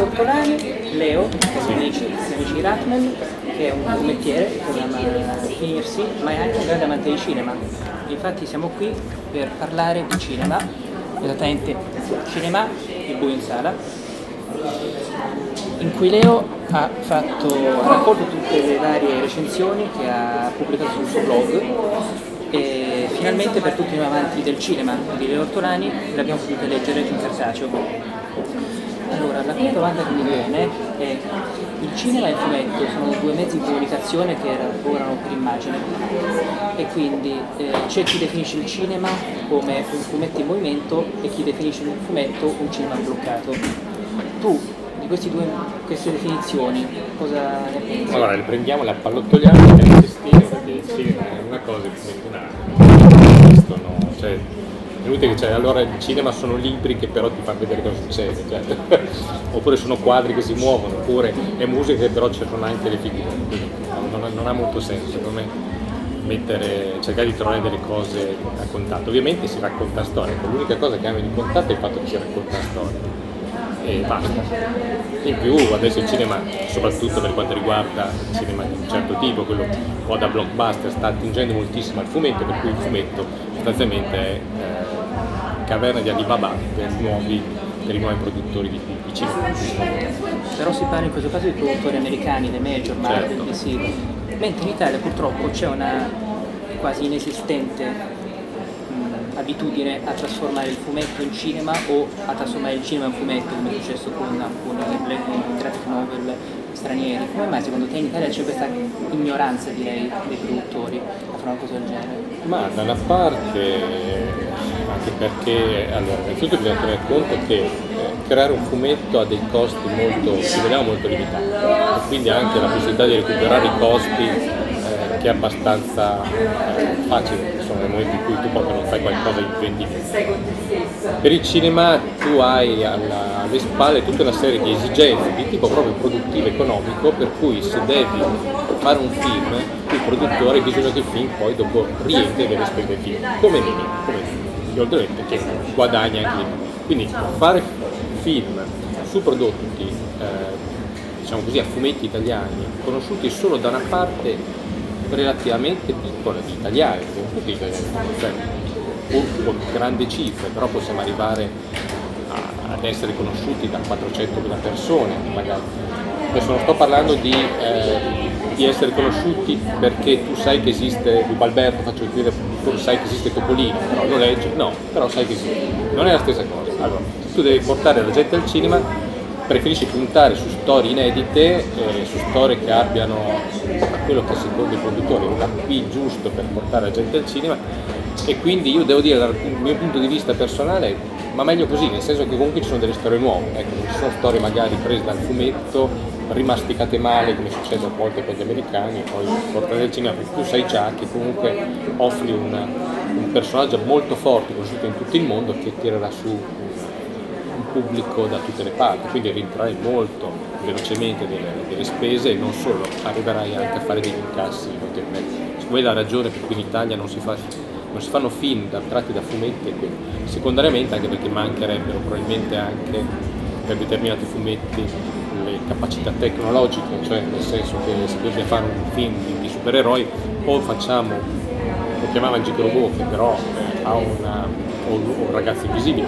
Ortolani, Leo, che sono amici, di Ratman, che è un fumettiere, il programma Finirsi, ma è anche un grande amante di cinema. Infatti siamo qui per parlare di cinema, esattamente cinema, il buio in sala, in cui Leo ha, fatto, ha raccolto tutte le varie recensioni che ha pubblicato sul suo blog e finalmente per tutti noi amanti del cinema di Leo Ortolani l'abbiamo potuto leggere in cartaceo. Allora, la prima domanda che mi viene è il cinema e il fumetto sono due mezzi di comunicazione che lavorano per immagine e quindi eh, c'è chi definisce il cinema come un fumetto in movimento e chi definisce il fumetto un cinema bloccato. Tu di due, queste definizioni cosa ne pensi? Allora, riprendiamo la pallottoliamo del destino perché il cinema è una cosa e il fumetto un'altra. Inutile cioè, allora il cinema sono libri che però ti fanno vedere cosa succede, cioè, oppure sono quadri che si muovono, oppure è musica che però c'erano anche le figure, non, non, ha molto senso secondo me mettere, cercare di trovare delle cose a contatto. Ovviamente si racconta storia, l'unica cosa che hanno di contatto è il fatto che si racconta storia e basta. In più adesso il cinema, soprattutto per quanto riguarda il cinema di un certo tipo, quello un po' da blockbuster, sta attingendo moltissimo al fumetto, per cui il fumetto sostanzialmente è eh, caverna di Alibaba per, nuovi, per i nuovi produttori di, di cinema. Però si parla in questo caso di produttori americani, le major, certo. sì. mentre in Italia purtroppo c'è una quasi inesistente abitudine a trasformare il fumetto in cinema o a trasformare il cinema in fumetto come è successo con alcuni graphic novel stranieri. Come mai secondo te in Italia c'è questa ignoranza direi dei produttori a fare una cosa del genere? Ma da una parte anche perché allora innanzitutto bisogna tenere conto che eh, creare un fumetto ha dei costi molto, si vediamo molto limitati. E quindi anche la possibilità di recuperare i costi che è abbastanza eh, facile, sono nel momento in cui tu proprio non fai qualcosa di vendibile. Per il cinema tu hai alla, alle spalle tutta una serie di esigenze di tipo proprio produttivo economico, per cui se devi fare un film, il produttore ha bisogno che il film poi dopo rientri e deve spendere il film, come minimo, come minimo, che guadagna anche. Quindi fare film su prodotti eh, diciamo così, a fumetti italiani conosciuti solo da una parte relativamente piccola di italiani, tutti italiani, cioè con grandi cifre, però possiamo arrivare a, ad essere conosciuti da 400.000 persone magari. Adesso non sto parlando di, eh, di, essere conosciuti perché tu sai che esiste Alberto, faccio dire, tu sai che esiste Topolino, però lo leggi, no, però sai che esiste. Non è la stessa cosa. Allora, tu devi portare la gente al cinema preferisci puntare su storie inedite, eh, su storie che abbiano quello che secondo i produttori è un AP giusto per portare la gente al cinema e quindi io devo dire dal mio punto di vista personale, ma meglio così, nel senso che comunque ci sono delle storie nuove, ecco, non ci sono storie magari prese dal fumetto, rimasticate male come succede a volte con gli americani, poi portate al cinema, perché tu sai già che comunque offri una, un personaggio molto forte, conosciuto in tutto il mondo, che tirerà su pubblico da tutte le parti, quindi rientrerai molto velocemente delle, delle, spese e non solo, arriverai anche a fare degli incassi immensi. Quella è la ragione per cui in Italia non si, fa, non si fanno film da, tratti da fumetti, quindi, secondariamente anche perché mancherebbero probabilmente anche per determinati fumetti le capacità tecnologiche, cioè nel senso che se bisogna fare un film di, di supereroi o facciamo, lo chiamava Gigi Robot, che però eh, ha una, o, o ragazzi invisibili,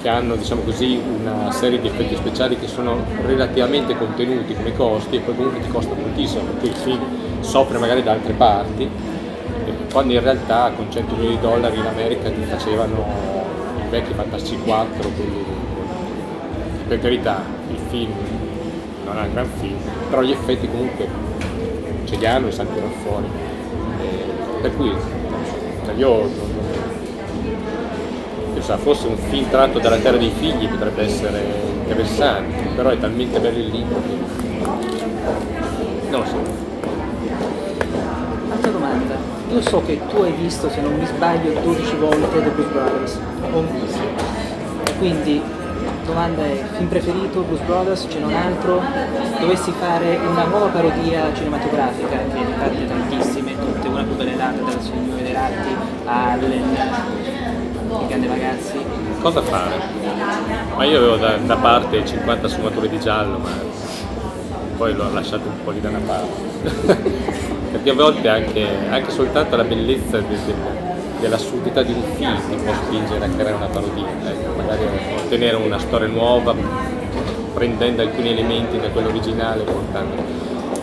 che hanno diciamo così, una serie di effetti speciali che sono relativamente contenuti come costi e poi comunque ti costano moltissimo, per cui il film soffre magari da altre parti, quando in realtà con 100 milioni di dollari in America ti facevano i vecchi Fantasci 4, quindi per carità il film non è un gran film, però gli effetti comunque ce li hanno e saltano fuori. E per cui cioè io sa, fosse un film tratto dalla terra dei figli potrebbe essere interessante, però è talmente bello il libro che non lo so. Io so che tu hai visto, se non mi sbaglio, 12 volte The Blues Brothers. Quindi, domanda è, film preferito, Blues Brothers, c'è non altro? Dovessi fare una nuova parodia cinematografica, che ne fate tantissime, tutte, una più bella data, dal Signore dei Ratti, Allen, i grandi ragazzi, cosa fare? Ma io avevo da, da parte 50 sfumature di giallo, ma poi l'ho lasciato un po' lì da una parte. Perché a volte anche, anche soltanto la bellezza del, del, dell'assurdità di un film ti può spingere a creare una parodia, ecco, magari ottenere una storia nuova, prendendo alcuni elementi da quello originale, portando.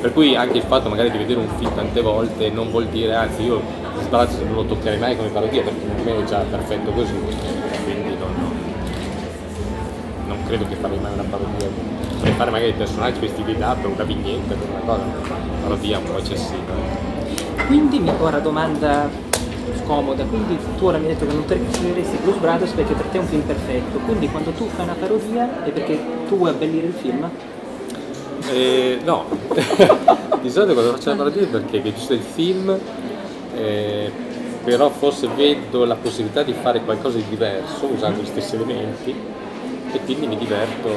Per cui anche il fatto magari di vedere un film tante volte non vuol dire, anzi io Sbrazzo non lo toccherei mai come parodia perché per me è già perfetto così, quindi non, non credo che farei mai una parodia. Potrei fare magari personaggi vestiti da per una vignetta, per una cosa, una parodia un po' eccessiva. Quindi mi ora domanda scomoda, quindi tu ora mi hai detto che non tratteresti Blues Brothers perché per te è un film perfetto, quindi quando tu fai una parodia è perché tu vuoi abbellire il film? Eh, no, di solito quando faccio la parodia è perché mi piace il film, eh, però forse vedo la possibilità di fare qualcosa di diverso usando gli stessi elementi e quindi mi diverto,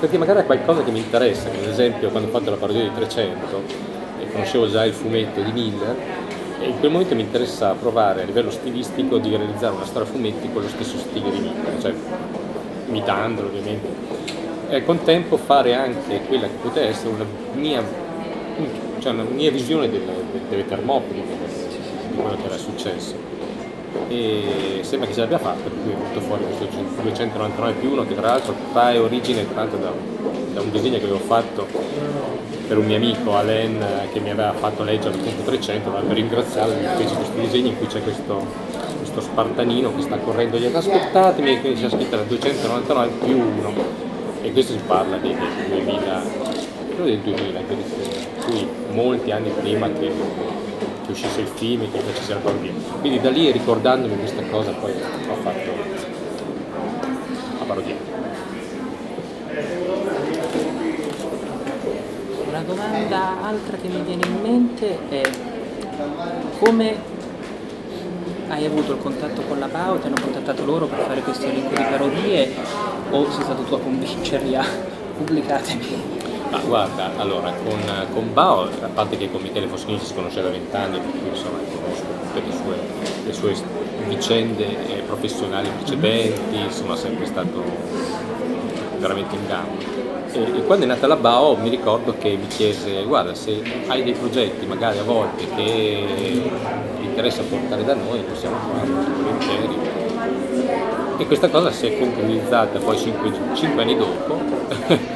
perché magari è qualcosa che mi interessa, ad esempio quando ho fatto la parodia di 300 e conoscevo già il fumetto di Miller, e in quel momento mi interessa provare a livello stilistico di realizzare una storia a fumetti con lo stesso stile di Miller, cioè imitandolo ovviamente e al contempo fare anche quella che poteva essere una mia, cioè una mia visione delle, delle Termopili, di quello che era successo. E sembra che ce l'abbia fatta, per cui è venuto fuori questo 299 più 1 che tra l'altro trae origine tra l'altro da, da, un disegno che avevo fatto per un mio amico Alain che mi aveva fatto leggere appunto 300, ma per ringraziarlo mi fece questi disegni in cui c'è questo, questo spartanino che sta correndo dietro. Aspettatemi e quindi c'è scritto 299 più 1 e questo si parla del 2000, credo del 2000, in cui molti anni prima che, che uscisse il film e che facesse la parodia. Quindi da lì ricordandomi questa cosa poi ho fatto la parodia. Una domanda altra che mi viene in mente è come hai avuto il contatto con la BAO, ti hanno contattato loro per fare questo elenco di parodie o sei stato tu a convincerli a pubblicatemi? Ma guarda, allora, con, con Bao, a parte che con Michele Foschini si conosce da vent'anni, per insomma conosco tutte le sue, le sue vicende eh, professionali precedenti, insomma sempre stato veramente in gamba. E, e, quando è nata la BAO mi ricordo che mi chiese, guarda, se hai dei progetti magari a volte che interessa portare da noi, possiamo farlo volentieri. E questa cosa si è concretizzata poi 5, 5 anni dopo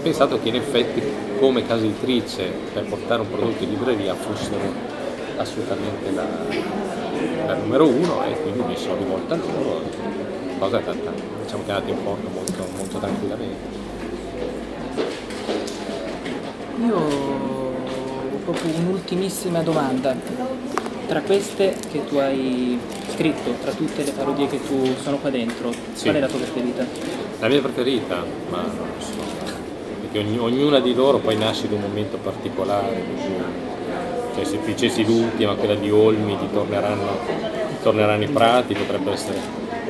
pensato che in effetti come casa editrice per portare un prodotto in libreria fossero assolutamente la, la numero uno e quindi mi sono rivolta a loro, cosa stata, diciamo che è andata in porto molto, molto tranquillamente. Io proprio un'ultimissima domanda. Tra queste che tu hai scritto, tra tutte le parodie che tu sono qua dentro, sì. qual è la tua preferita? La mia preferita? Ma non so. Perché ogni, ognuna di loro poi nasce da un momento particolare. Cioè se ti dicessi l'ultima, quella di Olmi, ti torneranno, torneranno i prati, potrebbe essere,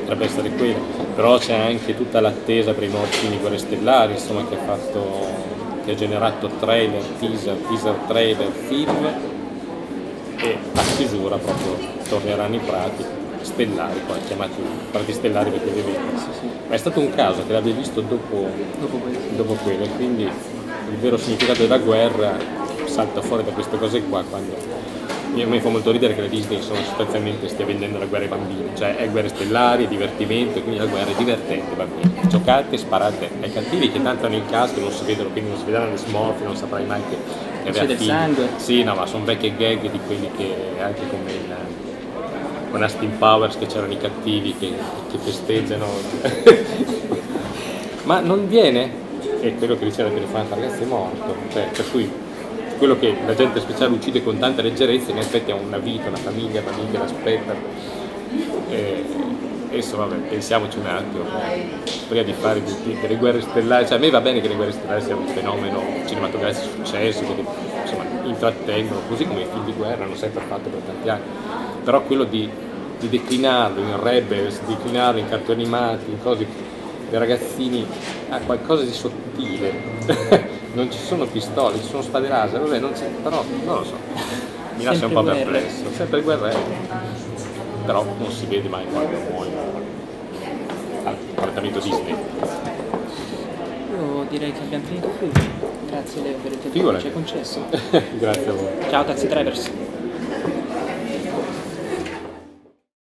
potrebbe essere quella. Però c'è anche tutta l'attesa per i nuovi film Guerre Stellari, insomma, che ha fatto che ha generato trailer, teaser, teaser trailer, film e a chiusura proprio torneranno i prati stellari, poi chiamati prati stellari perché li vedi. Sì, sì. Ma è stato un caso che l'abbia visto dopo, dopo, dopo quello e quindi il vero significato della guerra salta fuori da queste cose qua quando io mi fa molto ridere che la Disney insomma, sostanzialmente stia vendendo la guerra ai bambini, cioè è guerre stellari, è divertimento, quindi la guerra è divertente bambini. Giocate, sparate ai cattivi che tanto hanno il casco, non si vedono, quindi non si vedranno le smorfie, non saprai mai che, che aveva del sangue. Sì, no, ma sono vecchie gag di quelli che anche come in, con Astin Powers che c'erano i cattivi che, che festeggiano. ma non viene? È quello che diceva telefonata, ragazzi è morto, cioè, per cui quello che la gente speciale uccide con tanta leggerezza in effetti ha una vita, una famiglia, famiglia l'aspetta. E, adesso vabbè, pensiamoci un attimo, prima di fare delle guerre stellari, cioè a me va bene che le guerre stellari siano un fenomeno cinematografico successo, che insomma intrattengono, così come i film di guerra hanno sempre fatto per tanti anni, però quello di, di declinarlo in Rebels, declinarlo in cartoni animati, in cose dei ragazzini ha qualcosa di sottile non ci sono pistole, ci sono spade laser, vabbè, non però non lo so, mi lascia un po' perplesso, sempre guerrero, però non si vede mai quando muoiono. appuntamento Disney. Io direi che abbiamo finito qui. Grazie Leo per il tempo che ci hai concesso. Grazie a voi. Ciao Taxi Drivers.